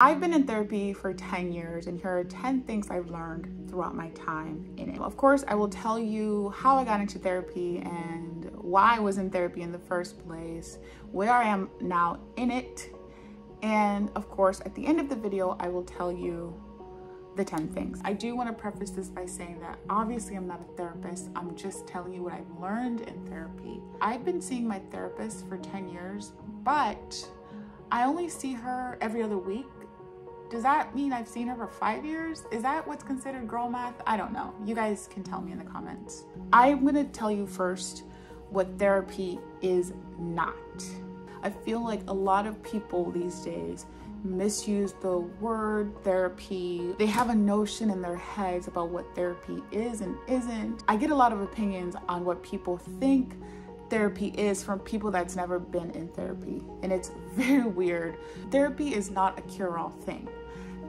I've been in therapy for 10 years and here are 10 things I've learned throughout my time in it. Of course, I will tell you how I got into therapy and why I was in therapy in the first place, where I am now in it, and of course, at the end of the video, I will tell you the 10 things. I do want to preface this by saying that obviously I'm not a therapist. I'm just telling you what I've learned in therapy. I've been seeing my therapist for 10 years, but I only see her every other week does that mean I've seen her for five years? Is that what's considered girl math? I don't know. You guys can tell me in the comments. I'm gonna tell you first what therapy is not. I feel like a lot of people these days misuse the word therapy. They have a notion in their heads about what therapy is and isn't. I get a lot of opinions on what people think therapy is from people that's never been in therapy. And it's very weird. Therapy is not a cure all thing.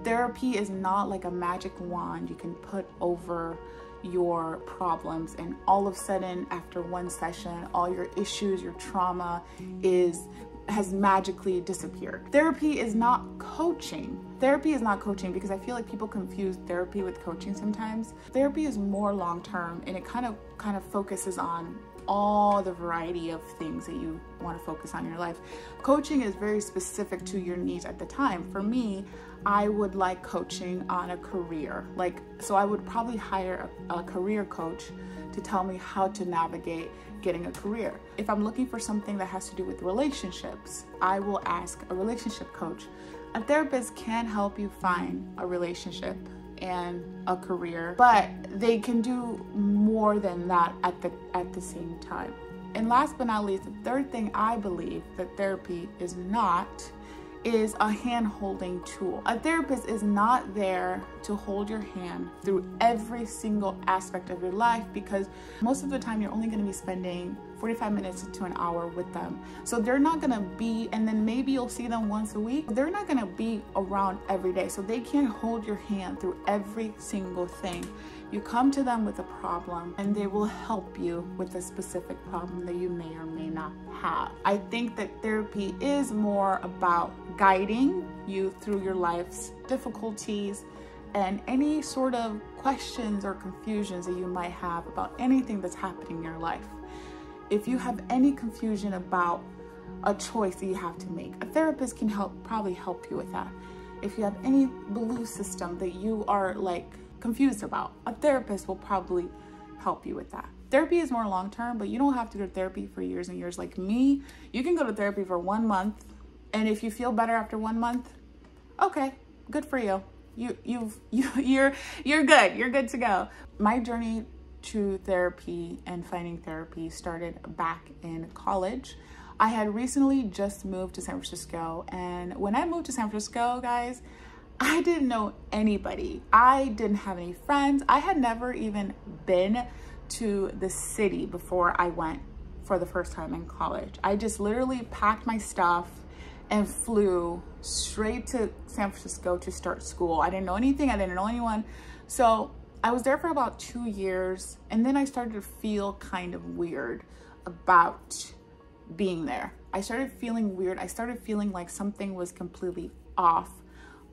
Therapy is not like a magic wand you can put over your problems and all of a sudden after one session all your issues your trauma is has magically disappeared. Therapy is not coaching. Therapy is not coaching because I feel like people confuse therapy with coaching sometimes. Therapy is more long term and it kind of kind of focuses on all the variety of things that you want to focus on in your life. Coaching is very specific to your needs at the time. For me, I would like coaching on a career. Like, so I would probably hire a, a career coach to tell me how to navigate getting a career. If I'm looking for something that has to do with relationships, I will ask a relationship coach. A therapist can help you find a relationship and a career, but they can do more than that at the at the same time. And last but not least, the third thing I believe that therapy is not is a hand holding tool. A therapist is not there to hold your hand through every single aspect of your life because most of the time you're only going to be spending 45 minutes to an hour with them. So they're not to be, and then maybe you'll see them once a week. They're not to be around every day. So they can't hold your hand through every single thing. You come to them with a problem and they will help you with a specific problem that you may or may not have. I think that therapy is more about guiding you through your life's difficulties and any sort of questions or confusions that you might have about anything that's happening in your life. If you have any confusion about a choice that you have to make, a therapist can help probably help you with that. If you have any belief system that you are like confused about. A therapist will probably help you with that. Therapy is more long term, but you don't have to go to therapy for years and years. Like me, you can go to therapy for one month, and if you feel better after one month, okay, good for you. You you've you you're you're good. You're good to go. My journey to therapy and finding therapy started back in college. I had recently just moved to San Francisco, and when I moved to San Francisco, guys, I didn't know anybody. I didn't have any friends. I had never even been to the city before I went for the first time in college. I just literally packed my stuff and flew straight to San Francisco to start school. I didn't know anything. I didn't know anyone. So I was there for about two years and then I started to feel kind of weird about being there. I started feeling weird. I started feeling like something was completely off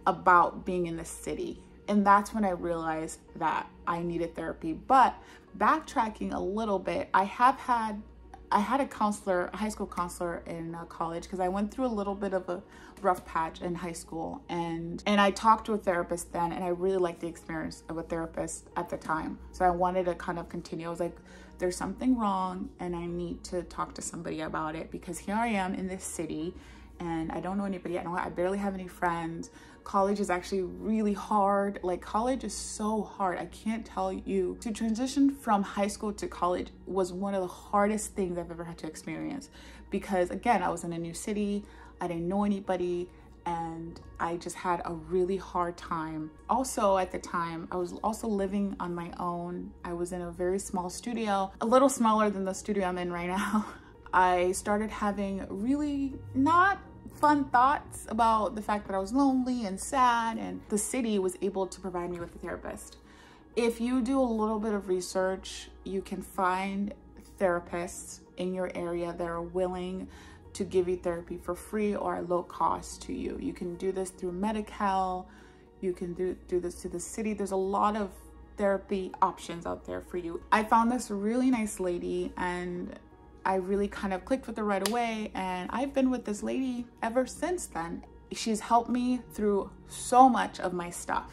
about being in the city. And that's when I realized that I needed therapy. But backtracking a little bit, I have had I had a counselor, a high school counselor in uh, college because I went through a little bit of a rough patch in high school and and I talked to a therapist then and I really liked the experience of a therapist at the time. So I wanted to kind of continue. I was like there's something wrong and I need to talk to somebody about it because here I am in this city and I don't know anybody. I don't I barely have any friends college is actually really hard. Like college is so hard. I can't tell you. To transition from high school to college was one of the hardest things I've ever had to experience because again, I was in a new city. I didn't know anybody and I just had a really hard time. Also at the time, I was also living on my own. I was in a very small studio, a little smaller than the studio I'm in right now. I started having really not fun thoughts about the fact that I was lonely and sad and the city was able to provide me with a therapist. If you do a little bit of research, you can find therapists in your area that are willing to give you therapy for free or at low cost to you. You can do this through Medi-Cal, you can do, do this to the city. There's a lot of therapy options out there for you. I found this really nice lady and I really kind of clicked with her right away and I've been with this lady ever since then. She's helped me through so much of my stuff.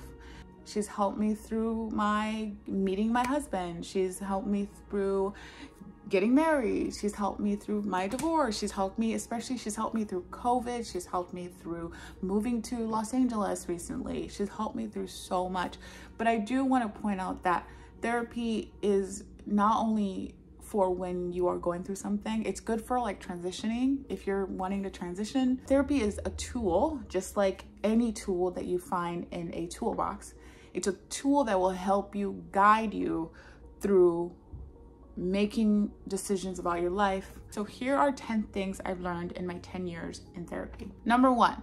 She's helped me through my meeting my husband. She's helped me through getting married. She's helped me through my divorce. She's helped me, especially she's helped me through COVID. She's helped me through moving to Los Angeles recently. She's helped me through so much. But I do want to point out that therapy is not only for when you are going through something. It's good for like transitioning. If you're wanting to transition, therapy is a tool, just like any tool that you find in a toolbox. It's a tool that will help you guide you through making decisions about your life. So here are 10 things I've learned in my 10 years in therapy. Number one,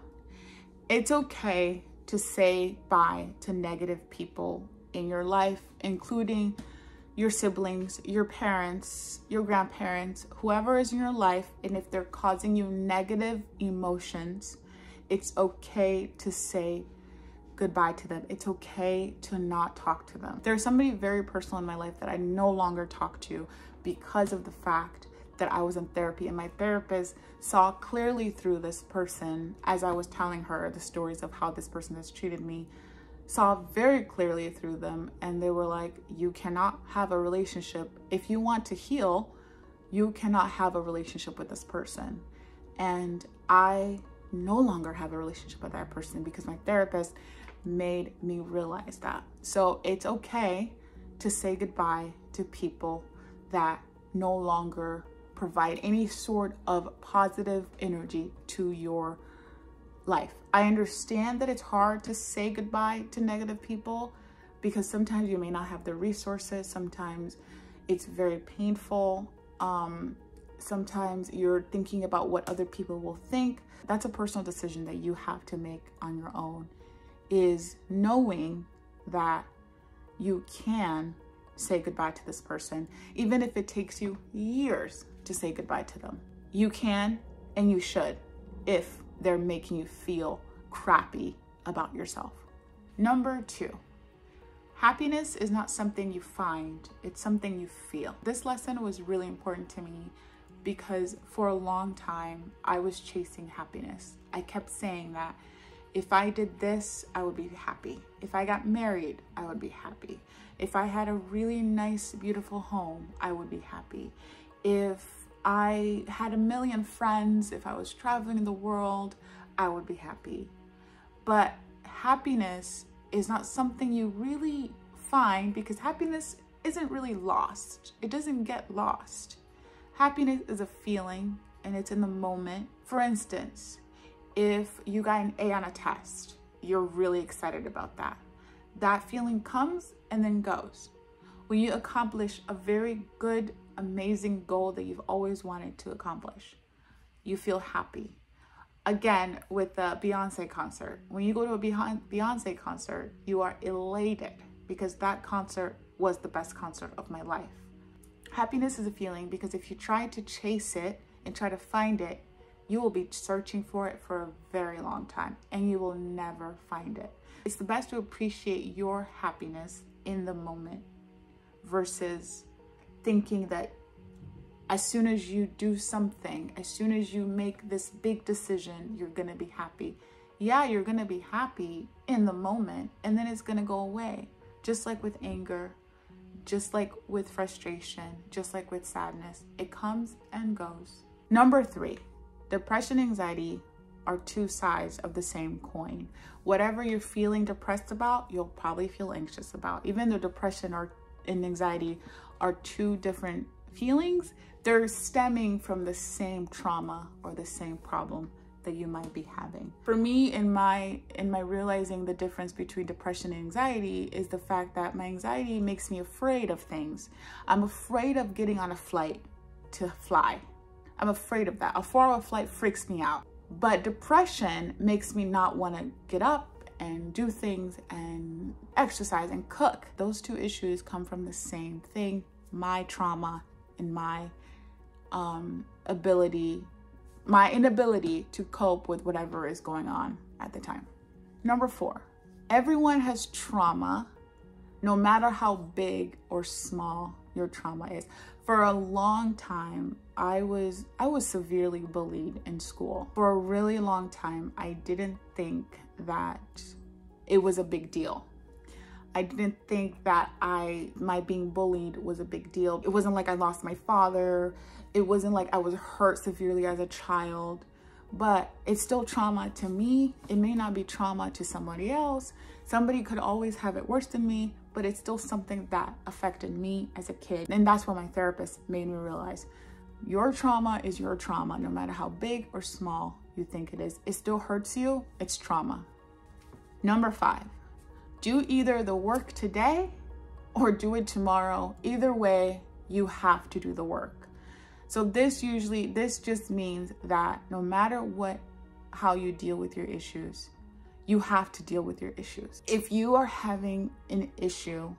it's okay to say bye to negative people in your life, including your siblings, your parents, your grandparents, whoever is in your life, and if they're causing you negative emotions, it's okay to say goodbye to them. It's okay to not talk to them. There's somebody very personal in my life that I no longer talk to because of the fact that I was in therapy and my therapist saw clearly through this person as I was telling her the stories of how this person has treated me saw very clearly through them and they were like, you cannot have a relationship. If you want to heal, you cannot have a relationship with this person. And I no longer have a relationship with that person because my therapist made me realize that. So it's okay to say goodbye to people that no longer provide any sort of positive energy to your life. I understand that it's hard to say goodbye to negative people because sometimes you may not have the resources. Sometimes it's very painful. Um, sometimes you're thinking about what other people will think. That's a personal decision that you have to make on your own is knowing that you can say goodbye to this person, even if it takes you years to say goodbye to them. You can and you should if they're making you feel crappy about yourself. Number two, happiness is not something you find, it's something you feel. This lesson was really important to me because for a long time I was chasing happiness. I kept saying that if I did this, I would be happy. If I got married, I would be happy. If I had a really nice, beautiful home, I would be happy. If I had a million friends, if I was traveling in the world, I would be happy. But happiness is not something you really find because happiness isn't really lost. It doesn't get lost. Happiness is a feeling and it's in the moment. For instance, if you got an A on a test, you're really excited about that. That feeling comes and then goes. When you accomplish a very good amazing goal that you've always wanted to accomplish. You feel happy. Again, with the Beyonce concert, when you go to a Beyonce concert, you are elated because that concert was the best concert of my life. Happiness is a feeling because if you try to chase it and try to find it, you will be searching for it for a very long time and you will never find it. It's the best to appreciate your happiness in the moment versus thinking that as soon as you do something, as soon as you make this big decision, you're gonna be happy. Yeah, you're gonna be happy in the moment and then it's gonna go away. Just like with anger, just like with frustration, just like with sadness, it comes and goes. Number three, depression, anxiety are two sides of the same coin. Whatever you're feeling depressed about, you'll probably feel anxious about. Even though depression or and anxiety are two different feelings, they're stemming from the same trauma or the same problem that you might be having. For me, in my in my realizing the difference between depression and anxiety is the fact that my anxiety makes me afraid of things. I'm afraid of getting on a flight to fly. I'm afraid of that. A four-hour flight freaks me out. But depression makes me not want to get up and do things and exercise and cook. Those two issues come from the same thing, my trauma and my um, ability my inability to cope with whatever is going on at the time. Number four, everyone has trauma, no matter how big or small your trauma is. For a long time, I was I was severely bullied in school. For a really long time, I didn't think that it was a big deal. I didn't think that I my being bullied was a big deal. It wasn't like I lost my father. It wasn't like I was hurt severely as a child, but it's still trauma to me. It may not be trauma to somebody else. Somebody could always have it worse than me, but it's still something that affected me as a kid. And that's what my therapist made me realize. Your trauma is your trauma, no matter how big or small you think it is. It still hurts you, it's trauma. Number five, do either the work today or do it tomorrow. Either way, you have to do the work. So this usually, this just means that no matter what, how you deal with your issues, you have to deal with your issues. If you are having an issue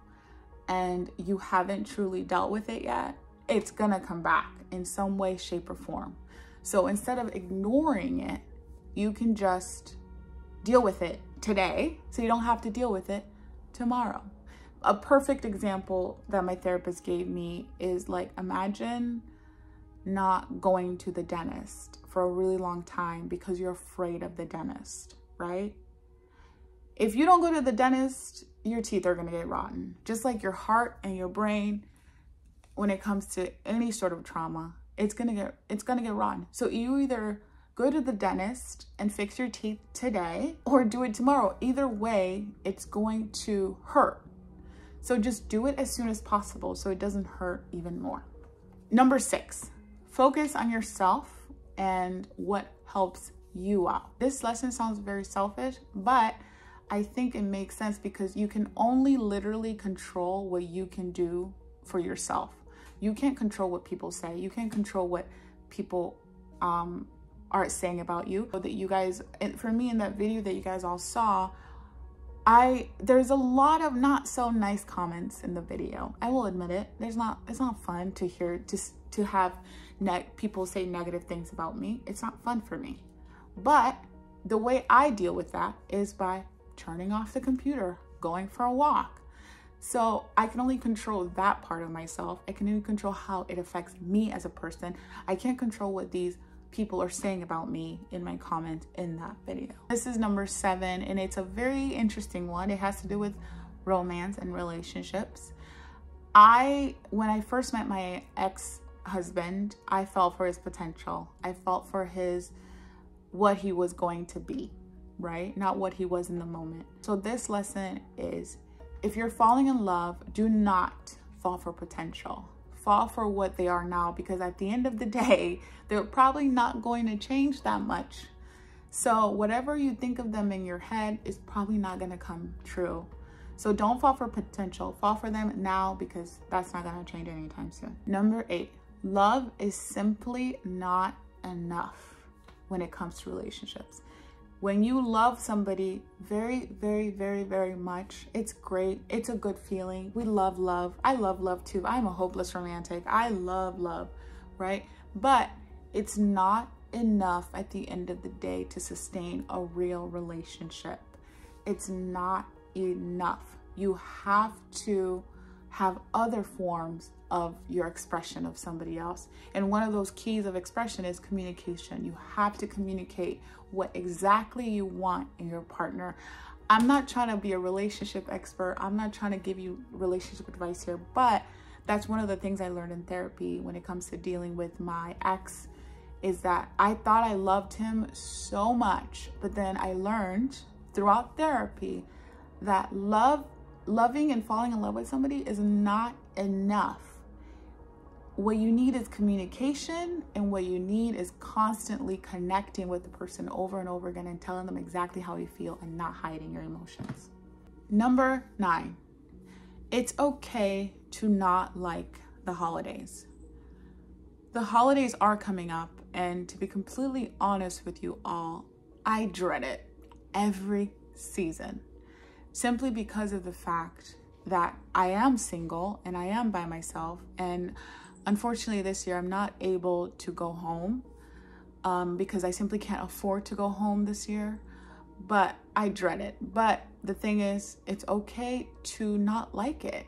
and you haven't truly dealt with it yet, it's gonna come back in some way, shape, or form. So instead of ignoring it, you can just deal with it today so you don't have to deal with it tomorrow. A perfect example that my therapist gave me is like imagine not going to the dentist for a really long time because you're afraid of the dentist, right? If you don't go to the dentist, your teeth are gonna get rotten. Just like your heart and your brain, when it comes to any sort of trauma, it's gonna get it's gonna get rotten. So you either go to the dentist and fix your teeth today or do it tomorrow. Either way, it's going to hurt. So just do it as soon as possible so it doesn't hurt even more. Number six, focus on yourself and what helps you out. This lesson sounds very selfish, but I think it makes sense because you can only literally control what you can do for yourself. You can't control what people say. You can't control what people um, are saying about you that you guys for me in that video that you guys all saw I there's a lot of not so nice comments in the video. I will admit it. There's not it's not fun to hear to to have net people say negative things about me. It's not fun for me. But the way I deal with that is by turning off the computer going for a walk. So I can only control that part of myself. I can only control how it affects me as a person. I can't control what these people are saying about me in my comment in that video. This is number seven and it's a very interesting one. It has to do with romance and relationships. I, when I first met my ex-husband, I fell for his potential. I felt for his, what he was going to be, right? Not what he was in the moment. So this lesson is, if you're falling in love, do not fall for potential fall for what they are now because at the end of the day, they're probably not going to change that much. So whatever you think of them in your head is probably not going to come true. So don't fall for potential. Fall for them now because that's not going to change anytime soon. Number eight, love is simply not enough when it comes to relationships when you love somebody very, very, very, very much, it's great. It's a good feeling. We love love. I love love too. I'm a hopeless romantic. I love love, right? But it's not enough at the end of the day to sustain a real relationship. It's not enough. You have to have other forms of your expression of somebody else. And one of those keys of expression is communication. You have to communicate what exactly you want in your partner. I'm not trying to be a relationship expert. I'm not trying to give you relationship advice here, but that's one of the things I learned in therapy when it comes to dealing with my ex is that I thought I loved him so much, but then I learned throughout therapy that love loving and falling in love with somebody is not enough. What you need is communication, and what you need is constantly connecting with the person over and over again and telling them exactly how you feel and not hiding your emotions. Number nine, it's okay to not like the holidays. The holidays are coming up, and to be completely honest with you all, I dread it every season simply because of the fact that I am single and I am by myself. And unfortunately, this year I'm not able to go home. um, because I simply can't afford to go home this year. But I dread it. But the thing is, it's okay to not like it.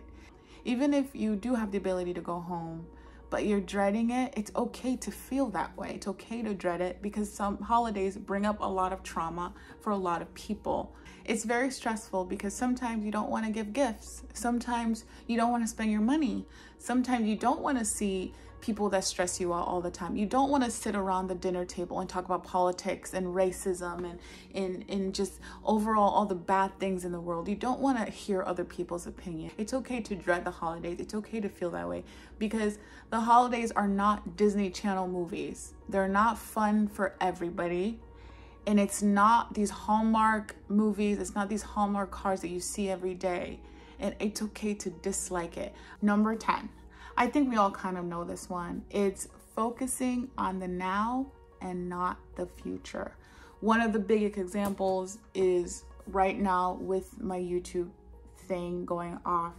Even if you do have the ability to go home, but you're dreading it, it's okay to feel that way. It's okay to dread it because some holidays bring up a lot of trauma for a lot of people. It's very stressful because sometimes you don't want to give gifts. Sometimes you don't want to spend your money. Sometimes you don't want to see people that stress you out all the time. You don't want to sit around the dinner table and talk about politics and racism and in and just overall all the bad things in the world. You don't want to hear other people's opinion. It's okay to dread the holidays. It's okay to feel that way because the holidays are not Disney Channel movies. They're not fun for everybody. And it's not these Hallmark movies, it's not these Hallmark cars that you see every day. And it's okay to dislike it. Number 10 I think we all kind of know this one. It's focusing on the now and not the future. One of the biggest examples is right now with my YouTube thing going off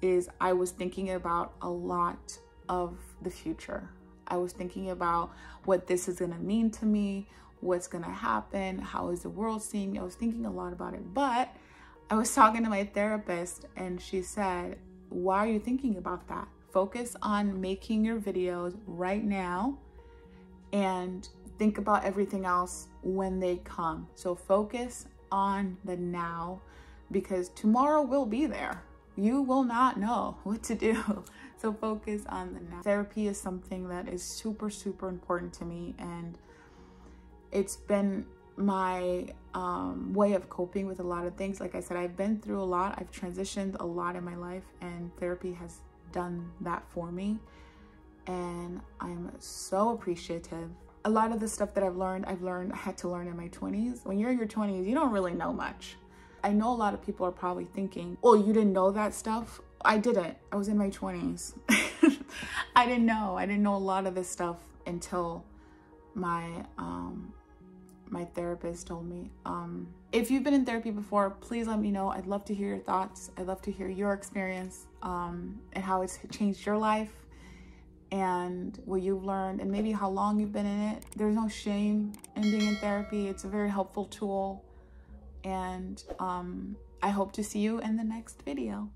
is I was thinking about a lot of the future. I was thinking about what this is gonna mean to me, what's gonna happen, how is the world seeing me. I was thinking a lot about it, but I was talking to my therapist and she said, why are you thinking about that? focus on making your videos right now and think about everything else when they come. So focus on the now because tomorrow will be there. You will not know what to do. So focus on the now. Therapy is something that is super, super important to me. And it's been my um, way of coping with a lot of things. Like I said, I've been through a lot. I've transitioned a lot in my life and therapy has done that for me. And I'm so appreciative. A lot of the stuff that I've learned, I've learned, I had to learn in my 20s. When you're in your 20s, you don't really know much. I know a lot of people are probably thinking, oh, you didn't know that stuff? I didn't. I was in my 20s. I didn't know. I didn't know a lot of this stuff until my um, my therapist told me. Um, if you've been in therapy before, please let me know. I'd love to hear your thoughts. I'd love to hear your experience um, and how it's changed your life and what you've learned and maybe how long you've been in it. There's no shame in being in therapy. It's a very helpful tool. And um, I hope to see you in the next video.